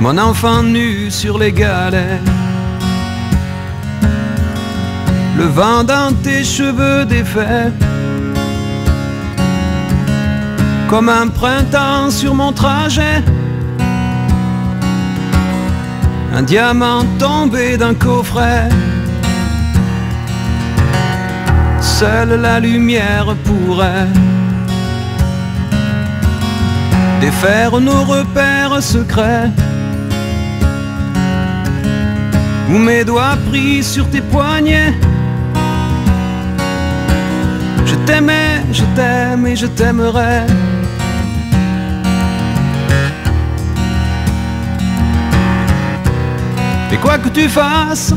mon enfant nu sur les galets. Le vent dans tes cheveux défaits, comme un printemps sur mon trajet. Un diamant tombé d'un coffret. Seule la lumière pourrait défaire nos repères secrets. Ou mes doigts pris sur tes poignets. Je t'aimais, je t'aime et je t'aimerai. Et quoi que tu fasses,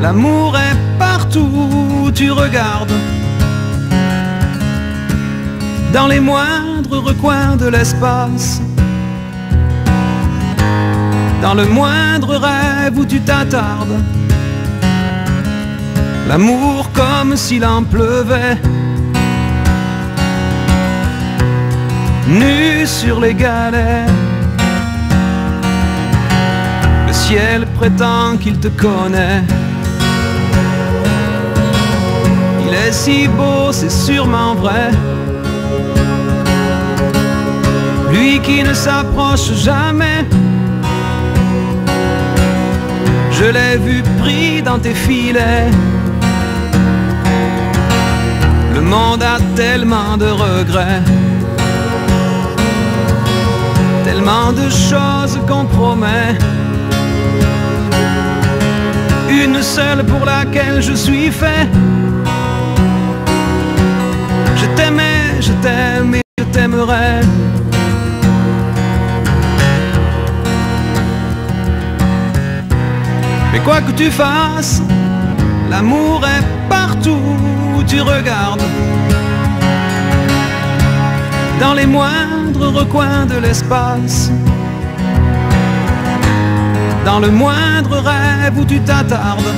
l'amour est partout où tu regardes. Dans les moindres recoins de l'espace. Dans le moindre rêve où tu t'attardes. L'amour comme s'il en pleuvait. Nu sur les galets ciel prétend qu'il te connaît. Il est si beau, c'est sûrement vrai. Lui qui ne s'approche jamais. Je l'ai vu pris dans tes filets. Le monde a tellement de regrets. Tellement de choses qu'on promet une seule pour laquelle je suis fait. Je t'aimais, je t'aime et je t'aimerai. Mais quoi que tu fasses, l'amour est partout où tu regardes. Dans les moindres recoins de l'espace dans le moindre rêve où tu t'attardes.